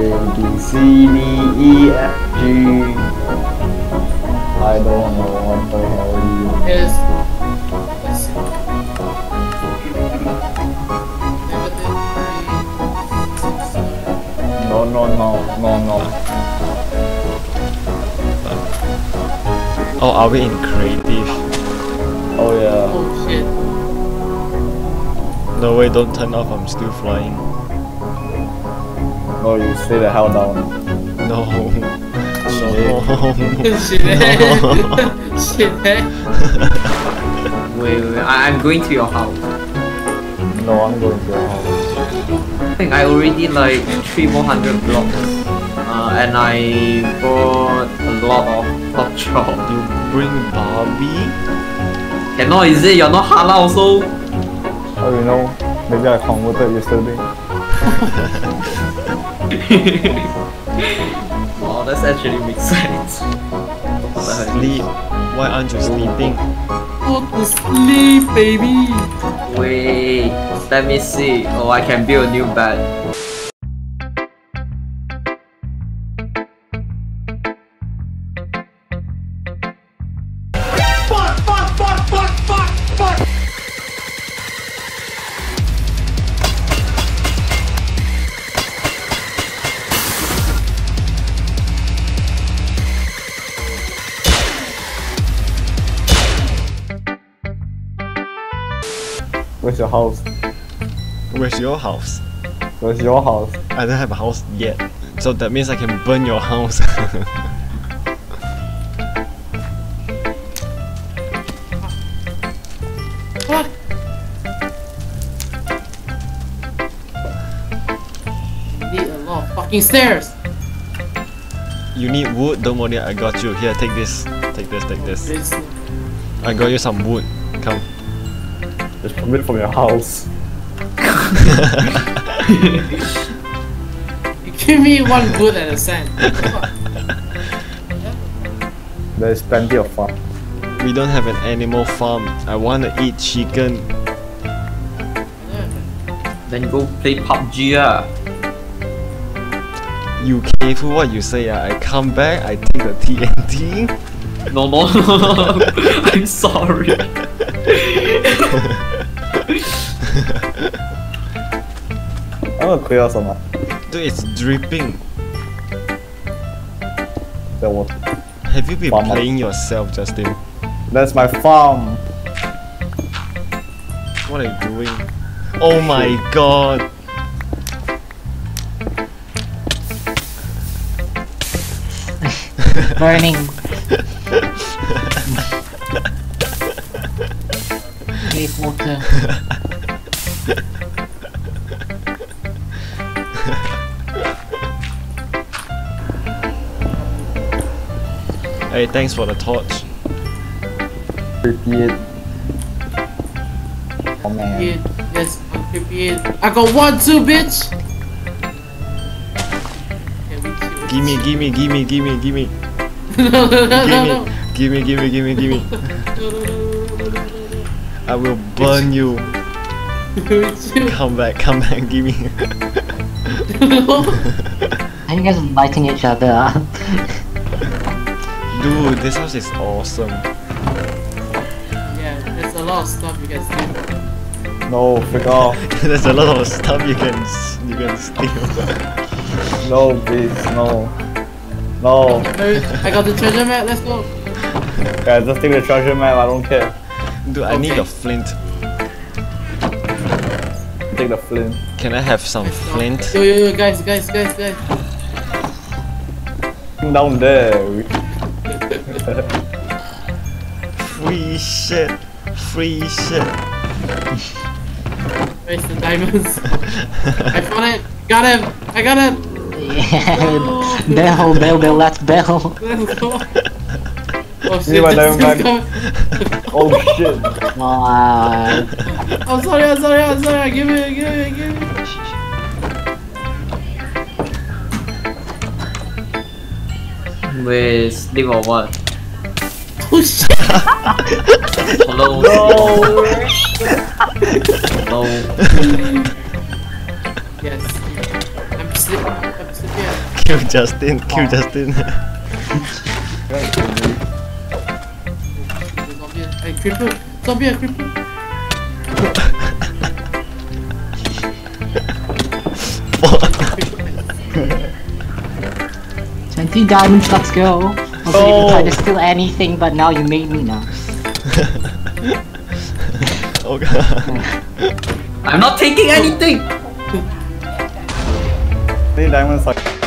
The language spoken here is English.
A, B, C, D, E, F, G. I don't know what the hell you. Is let's see. Negative three, six, seven. No, no, no, no, no. Oh, are we in creative? Oh yeah. Oh shit. No way, don't turn off, I'm still flying. No, you stay the hell down. No. No. shit. shit. Wait, wait, I- I'm going to your house. No, I'm going to your house. I think I already like three more hundred blocks. Uh, and I bought a lot of pork chop. You bring Barbie? Cannot, is it? You're not halal also? Oh, you know, maybe I converted yesterday. wow, that's actually makes sense. What? Sleep. Why aren't you sleeping? Go to sleep, baby. Wait, let me see. Oh, I can build a new bed. Where's your house? Where's your house? Where's your house? I don't have a house yet. So that means I can burn your house. What? Need a lot of fucking stairs. you need wood? Don't worry, I got you. Here, take this. Take this, take this. This- I got you some wood. Come. Just permit from your house. Give me one good and a cent. There's plenty of fun. We don't have an animal farm. I wanna eat chicken. Then go play PUBG ah. You careful what you say. ah. I come back, I take the TNT. No, no, no, no. I'm sorry. I'm gonna clear some Dude, it's dripping. that water. Have you been Farm. playing yourself, Justin? That's my farm. What are you doing? Oh my god! Burning. Need water. Hey, thanks for the torch. Repeat. Oh man. It, yes, I'm creepy. I got one, two, bitch. Okay, we two. Gimme, gimme, gimme, gimme, gimme. no, no, no, no, no. Gimme, gimme, gimme, gimme, gimme. No, no, no, I will burn you. no. We two. Come back, come back, gimme. No. Are you guys lighting each other up? Dude, this house is awesome. Yeah, there's a lot of stuff you can steal. No, freak off. There's a lot of stuff you can you can steal. No, please, no. No. I got the treasure map, let's go. Guys, just take the treasure map, I don't care. Dude, I need a flint. Take the flint. Can I have some flint? Yo, yo, yo, guys, guys, guys, guys. Down there. Free shit. Free shit. Where's the diamonds? I found it. Got him. I got him. Yeah. Bell, bell, bell, let's bell. Let's go. Oh See shit, my this is diamond coming. Oh shit. Wow. I'm oh, sorry, I'm sorry, I'm sorry. Give me, give me, give me. Wait, sleep or what? Oh shit. Hello? No. Hello? Yes. I'm sleeping. I'm sleeping. Kill Justin. Kill Justin. creeper, zombie, creeper. Twenty diamonds, let's go. I was able to try to steal anything, but now you made me now. oh god. I'm not taking anything! Three diamonds. are-